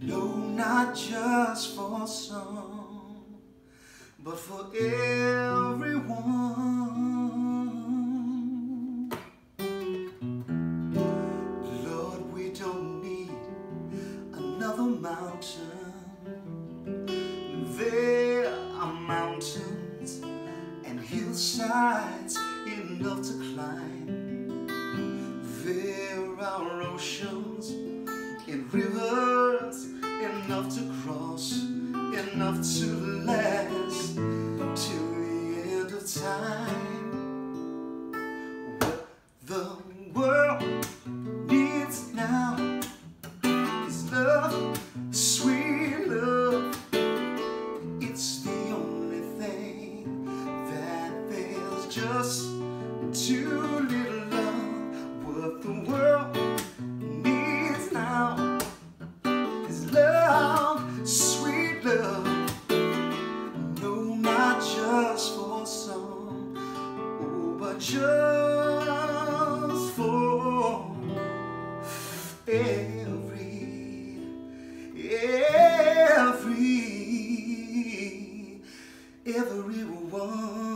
No, not just for some, but for everyone. Lord, we don't need another mountain. There are mountains and hillsides enough to climb. There are oceans and rivers enough to cross, enough to last till the end of time. What the world needs now is love, sweet love. It's the only thing that there's just too little love. What the world just for every, every, everyone.